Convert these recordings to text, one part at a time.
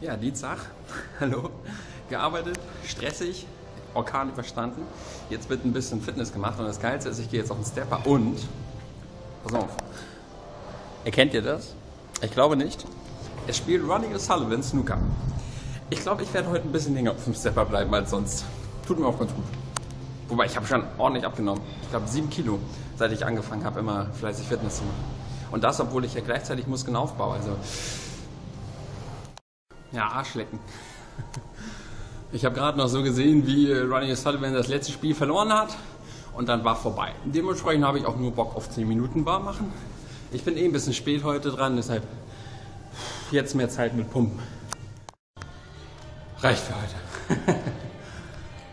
Dienstag. Hallo. Gearbeitet, stressig, Orkan überstanden. Jetzt wird ein bisschen Fitness gemacht und das Geilste ist, ich gehe jetzt auf den Stepper und. Pass auf. Erkennt ihr das? Ich glaube nicht. Es spielt Ronnie O'Sullivan Snooker. Ich glaube, ich werde heute ein bisschen länger auf dem Stepper bleiben als sonst. Tut mir auch ganz gut. Wobei, ich habe schon ordentlich abgenommen. Ich glaube, sieben Kilo, seit ich angefangen habe, immer fleißig Fitness zu machen. Und das, obwohl ich ja gleichzeitig Muskeln aufbaue. Also, ja, Arschlecken. Ich habe gerade noch so gesehen, wie Ronnie Sullivan das letzte Spiel verloren hat und dann war vorbei. Dementsprechend habe ich auch nur Bock auf 10 Minuten warm machen. Ich bin eh ein bisschen spät heute dran, deshalb jetzt mehr Zeit mit Pumpen. Reicht für heute.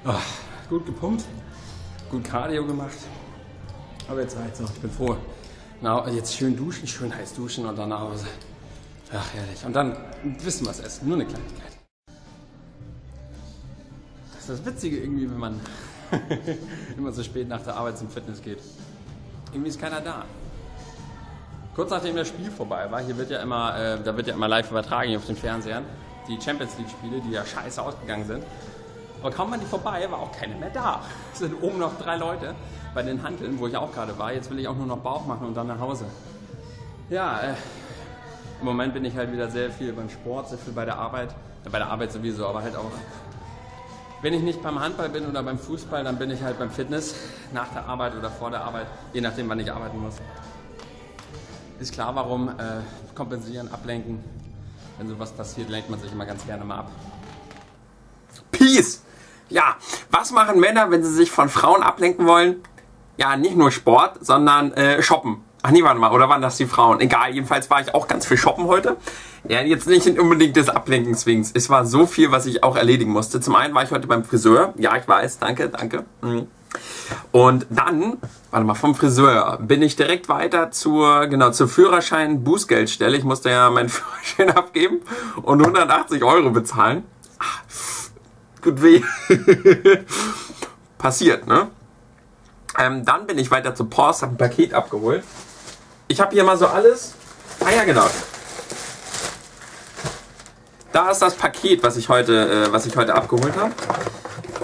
oh, gut gepumpt, gut Cardio gemacht. Aber jetzt reicht's noch. Ich bin froh. Na, jetzt schön duschen, schön heiß duschen und dann nach Hause. Ach, herrlich. Und dann wissen was essen. Nur eine Kleinigkeit. Das ist das Witzige irgendwie, wenn man immer so spät nach der Arbeit zum Fitness geht. Irgendwie ist keiner da. Kurz nachdem das Spiel vorbei war, hier wird ja immer, äh, da wird ja immer live übertragen hier auf den Fernsehern, die Champions League Spiele, die ja scheiße ausgegangen sind. Aber kaum waren die vorbei, war auch keiner mehr da. Es sind oben noch drei Leute bei den Handeln, wo ich auch gerade war. Jetzt will ich auch nur noch Bauch machen und dann nach Hause. Ja, äh, im Moment bin ich halt wieder sehr viel beim Sport, sehr viel bei der Arbeit. Bei der Arbeit sowieso, aber halt auch. Wenn ich nicht beim Handball bin oder beim Fußball, dann bin ich halt beim Fitness nach der Arbeit oder vor der Arbeit, je nachdem, wann ich arbeiten muss. Ist klar, warum äh, kompensieren, ablenken. Wenn sowas passiert, lenkt man sich immer ganz gerne mal ab. Peace! Ja, was machen Männer, wenn sie sich von Frauen ablenken wollen? Ja, nicht nur Sport, sondern äh, shoppen. Ach nee, warte mal, oder waren das die Frauen? Egal, jedenfalls war ich auch ganz viel shoppen heute. Ja, jetzt nicht unbedingt des Ablenkens wegen. Es war so viel, was ich auch erledigen musste. Zum einen war ich heute beim Friseur. Ja, ich weiß, danke, danke. Mhm. Und dann, warte mal, vom Friseur bin ich direkt weiter zur, genau, zur Führerschein-Bußgeldstelle. Ich musste ja meinen Führerschein abgeben und 180 Euro bezahlen. Ach, gut weh. Passiert, ne? Ähm, dann bin ich weiter zu Porsche, habe ein Paket abgeholt. Ich habe hier mal so alles. Ah ja, genau. Da ist das Paket, was ich heute, äh, was ich heute abgeholt habe.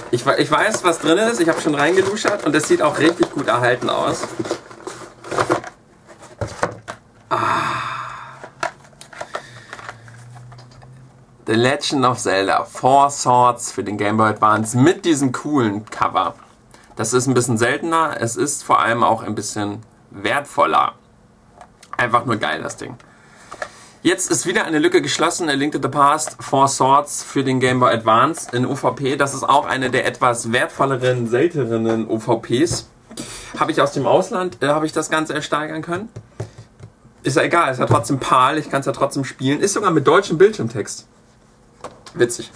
Ich, ich weiß, was drin ist. Ich habe schon reingeluschert und es sieht auch richtig gut erhalten aus. Ah. The Legend of Zelda Four Swords für den Game Boy Advance mit diesem coolen Cover. Das ist ein bisschen seltener. Es ist vor allem auch ein bisschen wertvoller. Einfach nur geil, das Ding. Jetzt ist wieder eine Lücke geschlossen. A Link to the Past, Four Swords für den Game Boy Advance in UVP. Das ist auch eine der etwas wertvolleren, selteneren UVPs. Habe ich aus dem Ausland, äh, habe ich das Ganze ersteigern können. Ist ja egal, ist ja trotzdem PAL, ich kann es ja trotzdem spielen. Ist sogar mit deutschem Bildschirmtext. Witzig.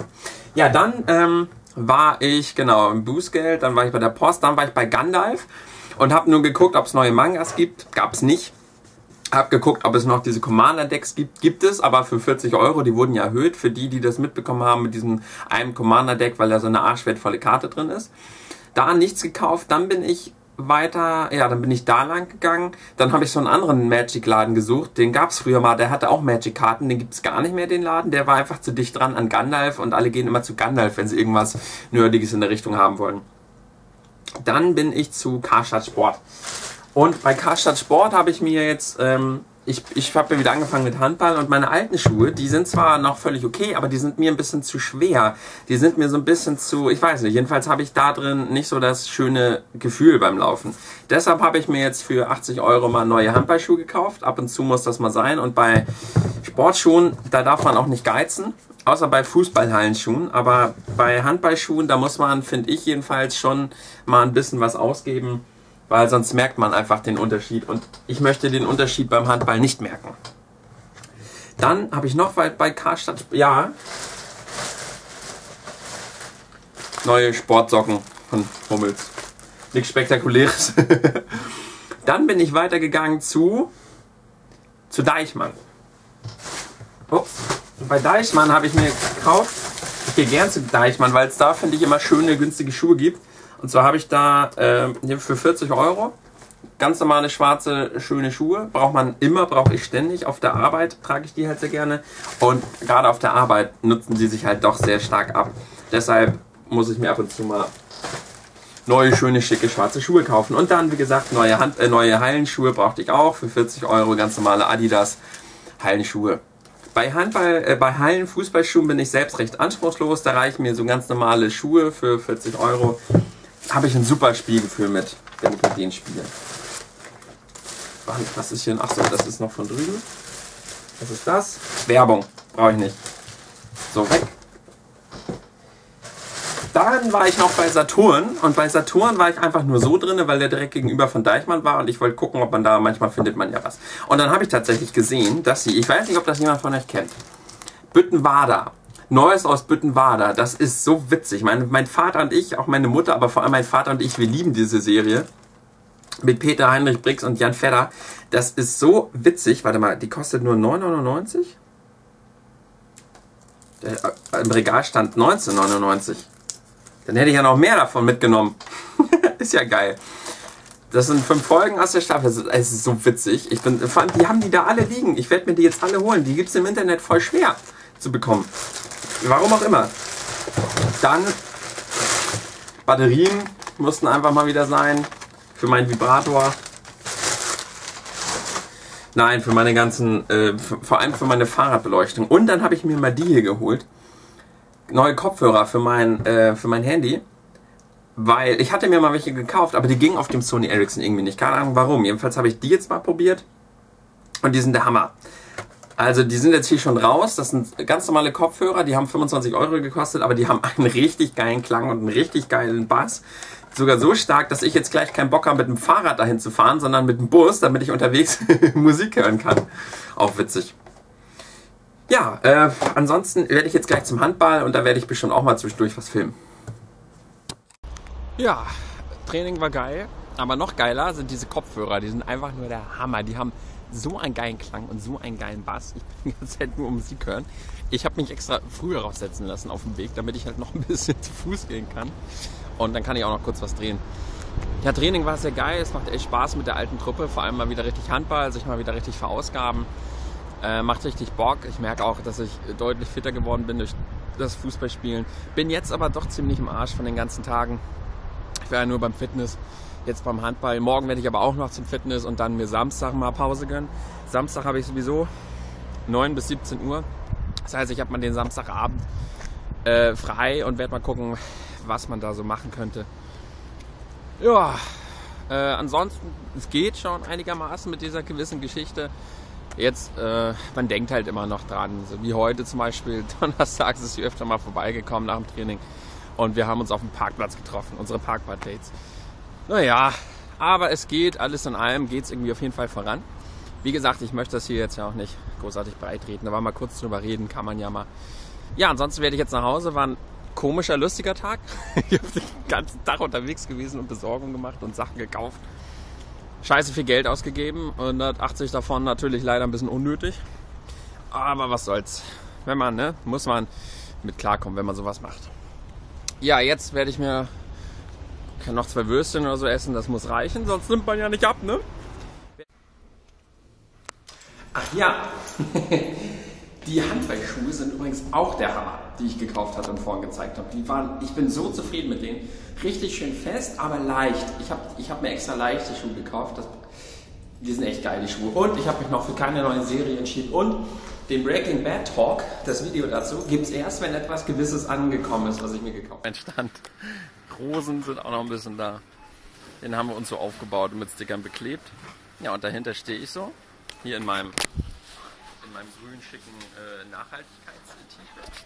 Ja, dann ähm, war ich, genau, im Bußgeld, dann war ich bei der Post, dann war ich bei Gandalf und habe nur geguckt, ob es neue Mangas gibt. Gab es nicht. Hab geguckt, ob es noch diese Commander-Decks gibt. Gibt es, aber für 40 Euro. Die wurden ja erhöht für die, die das mitbekommen haben mit diesem einem Commander-Deck, weil da so eine arschwertvolle Karte drin ist. Da nichts gekauft. Dann bin ich weiter, ja, dann bin ich da lang gegangen. Dann habe ich so einen anderen Magic-Laden gesucht. Den gab es früher mal. Der hatte auch Magic-Karten. Den gibt es gar nicht mehr, den Laden. Der war einfach zu dicht dran an Gandalf und alle gehen immer zu Gandalf, wenn sie irgendwas Nerdiges in der Richtung haben wollen. Dann bin ich zu Karstadt Sport. Und bei Karstadt Sport habe ich mir jetzt, ähm, ich, ich habe ja wieder angefangen mit Handball und meine alten Schuhe, die sind zwar noch völlig okay, aber die sind mir ein bisschen zu schwer. Die sind mir so ein bisschen zu, ich weiß nicht, jedenfalls habe ich da drin nicht so das schöne Gefühl beim Laufen. Deshalb habe ich mir jetzt für 80 Euro mal neue Handballschuhe gekauft. Ab und zu muss das mal sein. Und bei Sportschuhen, da darf man auch nicht geizen außer bei Fußballhallenschuhen, aber bei Handballschuhen, da muss man, finde ich jedenfalls, schon mal ein bisschen was ausgeben, weil sonst merkt man einfach den Unterschied und ich möchte den Unterschied beim Handball nicht merken. Dann habe ich noch bei Karstadt, ja, neue Sportsocken von Hummels. Nichts Spektakuläres. Dann bin ich weitergegangen zu, zu Deichmann. Ups. Bei Deichmann habe ich mir gekauft, ich gehe gern zu Deichmann, weil es da, finde ich, immer schöne, günstige Schuhe gibt. Und zwar habe ich da äh, für 40 Euro ganz normale schwarze, schöne Schuhe. Braucht man immer, brauche ich ständig. Auf der Arbeit trage ich die halt sehr gerne. Und gerade auf der Arbeit nutzen die sich halt doch sehr stark ab. Deshalb muss ich mir ab und zu mal neue, schöne, schicke, schwarze Schuhe kaufen. Und dann, wie gesagt, neue, Hand, äh, neue Hallenschuhe brauchte ich auch für 40 Euro. Ganz normale Adidas Hallenschuhe. Bei Handball, äh, bei Hallen Fußballschuhen bin ich selbst recht anspruchslos. Da reichen mir so ganz normale Schuhe für 40 Euro. Habe ich ein super Spielgefühl mit, wenn ich mit denen spiele. Was ist hier? Achso, das ist noch von drüben. Was ist das? Werbung. Brauche ich nicht. So, weg. Dann war ich noch bei Saturn und bei Saturn war ich einfach nur so drin, weil der direkt gegenüber von Deichmann war und ich wollte gucken, ob man da, manchmal findet man ja was. Und dann habe ich tatsächlich gesehen, dass sie, ich weiß nicht, ob das jemand von euch kennt, Büttenwader. Neues aus Büttenwader, das ist so witzig. Mein, mein Vater und ich, auch meine Mutter, aber vor allem mein Vater und ich, wir lieben diese Serie mit Peter Heinrich Brix und Jan Fedder. Das ist so witzig. Warte mal, die kostet nur 9,99? Äh, Im Regal stand 19,99. Dann hätte ich ja noch mehr davon mitgenommen. ist ja geil. Das sind fünf Folgen aus der Staffel. Es ist so witzig. Ich bin, die haben die da alle liegen. Ich werde mir die jetzt alle holen. Die gibt es im Internet voll schwer zu bekommen. Warum auch immer. Dann Batterien mussten einfach mal wieder sein. Für meinen Vibrator. Nein, für meine ganzen, äh, vor allem für meine Fahrradbeleuchtung. Und dann habe ich mir mal die hier geholt neue Kopfhörer für mein, äh, für mein Handy. Weil ich hatte mir mal welche gekauft, aber die gingen auf dem Sony Ericsson irgendwie nicht. Keine Ahnung warum. Jedenfalls habe ich die jetzt mal probiert. Und die sind der Hammer. Also die sind jetzt hier schon raus. Das sind ganz normale Kopfhörer. Die haben 25 Euro gekostet, aber die haben einen richtig geilen Klang und einen richtig geilen Bass. Sogar so stark, dass ich jetzt gleich keinen Bock habe, mit dem Fahrrad dahin zu fahren, sondern mit dem Bus, damit ich unterwegs Musik hören kann. Auch witzig. Ja, äh, ansonsten werde ich jetzt gleich zum Handball und da werde ich bestimmt auch mal zwischendurch was filmen. Ja, Training war geil, aber noch geiler sind diese Kopfhörer. Die sind einfach nur der Hammer. Die haben so einen geilen Klang und so einen geilen Bass. Ich bin die ganze Zeit nur Musik hören. Ich habe mich extra früher raussetzen lassen auf dem Weg, damit ich halt noch ein bisschen zu Fuß gehen kann. Und dann kann ich auch noch kurz was drehen. Ja, Training war sehr geil. Es macht echt Spaß mit der alten Truppe. Vor allem mal wieder richtig Handball, sich mal wieder richtig verausgaben. Äh, macht richtig Bock. Ich merke auch, dass ich deutlich fitter geworden bin durch das Fußballspielen. Bin jetzt aber doch ziemlich im Arsch von den ganzen Tagen. Ich war ja nur beim Fitness, jetzt beim Handball. Morgen werde ich aber auch noch zum Fitness und dann mir Samstag mal Pause gönnen. Samstag habe ich sowieso 9 bis 17 Uhr. Das heißt, ich habe mal den Samstagabend äh, frei und werde mal gucken, was man da so machen könnte. Ja, äh, ansonsten, es geht schon einigermaßen mit dieser gewissen Geschichte. Jetzt, äh, man denkt halt immer noch dran, so wie heute zum Beispiel, donnerstags ist sie öfter mal vorbeigekommen nach dem Training und wir haben uns auf dem Parkplatz getroffen, unsere Parkplatz-Dates. Naja, aber es geht, alles in allem geht es irgendwie auf jeden Fall voran. Wie gesagt, ich möchte das hier jetzt ja auch nicht großartig breitreten, aber mal kurz drüber reden kann man ja mal. Ja, ansonsten werde ich jetzt nach Hause, war ein komischer, lustiger Tag. ich bin den ganzen Tag unterwegs gewesen und Besorgung gemacht und Sachen gekauft scheiße viel Geld ausgegeben. 180 davon natürlich leider ein bisschen unnötig. Aber was soll's. Wenn man, ne, muss man mit klarkommen, wenn man sowas macht. Ja, jetzt werde ich mir noch zwei Würstchen oder so essen, das muss reichen, sonst nimmt man ja nicht ab, ne? Ach ja, die Handballschuhe sind übrigens auch der Hammer, die ich gekauft hatte und vorhin gezeigt habe. Die waren, ich bin so zufrieden mit denen richtig schön fest, aber leicht. Ich habe ich hab mir extra leichte Schuhe gekauft. Das, die sind echt geil, die Schuhe. Und ich habe mich noch für keine neue Serie entschieden. Und den Breaking Bad Talk, das Video dazu, gibt es erst, wenn etwas Gewisses angekommen ist, was ich mir gekauft habe. Entstand. Rosen sind auch noch ein bisschen da. Den haben wir uns so aufgebaut und mit Stickern beklebt. Ja, und dahinter stehe ich so. Hier in meinem, in meinem grün schicken äh, Nachhaltigkeits-T-Shirt.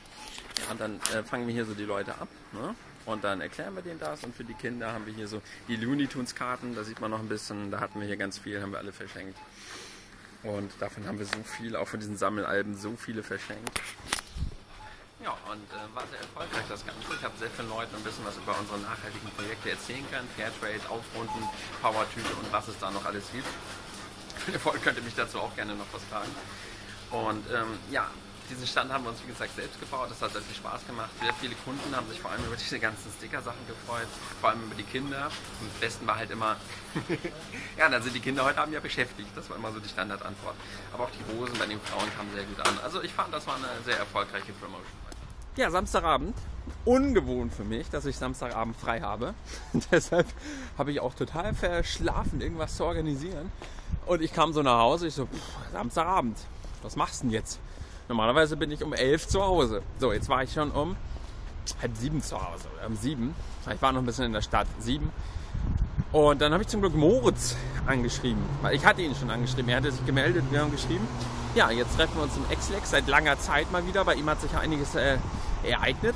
Ja, und dann äh, fangen wir hier so die Leute ab. Ne? Und dann erklären wir denen das. Und für die Kinder haben wir hier so die Looney Tunes Karten. Da sieht man noch ein bisschen. Da hatten wir hier ganz viel, haben wir alle verschenkt. Und davon haben wir so viel, auch von diesen Sammelalben, so viele verschenkt. Ja, und äh, war sehr erfolgreich das Ganze. Ich habe sehr vielen Leuten ein bisschen was über unsere nachhaltigen Projekte erzählen können. Fairtrade, Aufrunden, Powertüte und was es da noch alles gibt. Wenn ihr wollt, könnt ihr mich dazu auch gerne noch was fragen. Und ähm, ja, diesen Stand haben wir uns, wie gesagt, selbst gebaut. Das hat sehr viel Spaß gemacht. Sehr viele Kunden haben sich vor allem über diese ganzen Sticker-Sachen gefreut. Vor allem über die Kinder. Und am besten war halt immer, ja, dann sind die Kinder heute Abend ja beschäftigt. Das war immer so die Standardantwort. Aber auch die Rosen bei den Frauen kamen sehr gut an. Also ich fand, das war eine sehr erfolgreiche Promotion. Ja, Samstagabend. Ungewohnt für mich, dass ich Samstagabend frei habe. Deshalb habe ich auch total verschlafen, irgendwas zu organisieren. Und ich kam so nach Hause, ich so, pff, Samstagabend, was machst du denn jetzt? Normalerweise bin ich um elf zu Hause. So, jetzt war ich schon um halb sieben zu Hause oder um sieben. Ich war noch ein bisschen in der Stadt, sieben. Und dann habe ich zum Glück Moritz angeschrieben, weil ich hatte ihn schon angeschrieben. Er hatte sich gemeldet, wir haben geschrieben. Ja, jetzt treffen wir uns im Exlex seit langer Zeit mal wieder. Bei ihm hat sich einiges äh, ereignet.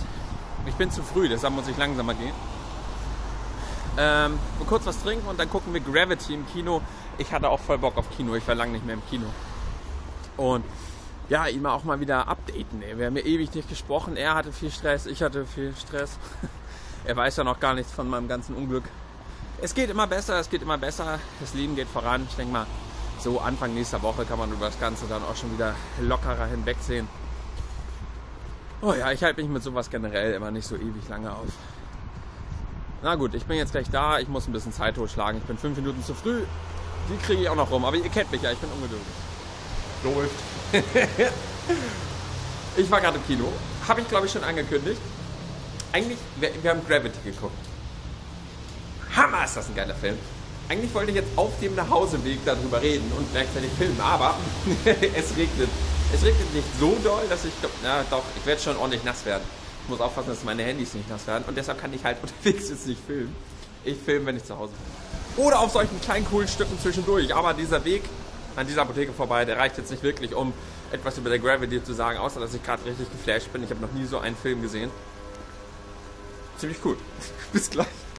Ich bin zu früh, deshalb muss ich langsamer gehen. Ähm, kurz was trinken und dann gucken wir Gravity im Kino. Ich hatte auch voll Bock auf Kino, ich war lange nicht mehr im Kino. Und ja, ihn auch mal wieder updaten. Ey. Wir haben ja ewig nicht gesprochen. Er hatte viel Stress, ich hatte viel Stress. er weiß ja noch gar nichts von meinem ganzen Unglück. Es geht immer besser, es geht immer besser. Das Leben geht voran. Ich denke mal, so Anfang nächster Woche kann man über das Ganze dann auch schon wieder lockerer hinwegsehen. Oh ja, ich halte mich mit sowas generell immer nicht so ewig lange auf. Na gut, ich bin jetzt gleich da. Ich muss ein bisschen Zeit totschlagen. Ich bin fünf Minuten zu früh. Die kriege ich auch noch rum. Aber ihr kennt mich ja, ich bin ungeduldig. Läuft. ich war gerade im Kino. Habe ich, glaube ich, schon angekündigt. Eigentlich, wir, wir haben Gravity geguckt. Hammer ist das ein geiler Film. Eigentlich wollte ich jetzt auf dem Nachhauseweg darüber reden und gleichzeitig filmen, aber es regnet. Es regnet nicht so doll, dass ich, na doch, ich werde schon ordentlich nass werden. Ich muss aufpassen, dass meine Handys nicht nass werden und deshalb kann ich halt unterwegs jetzt nicht filmen. Ich filme, wenn ich zu Hause bin. Oder auf solchen kleinen coolen Stücken zwischendurch. Aber dieser Weg an dieser Apotheke vorbei, der reicht jetzt nicht wirklich, um etwas über der Gravity zu sagen, außer dass ich gerade richtig geflasht bin. Ich habe noch nie so einen Film gesehen. Ziemlich cool. Bis gleich.